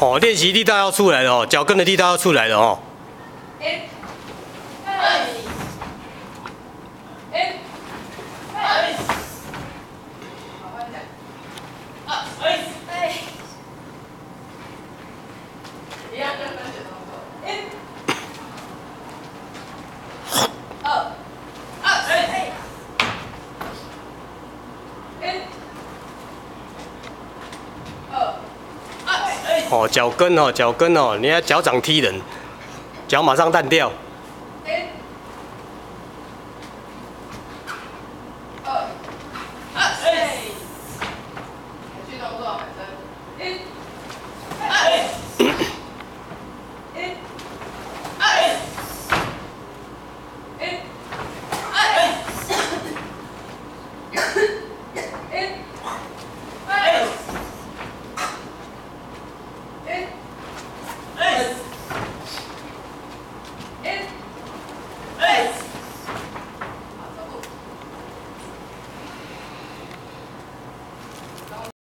哦，练习力道要出来了哦，脚跟的力道要出来了哦。一、哦，脚跟哦，脚跟哦，你要脚掌踢人，脚马上弹掉。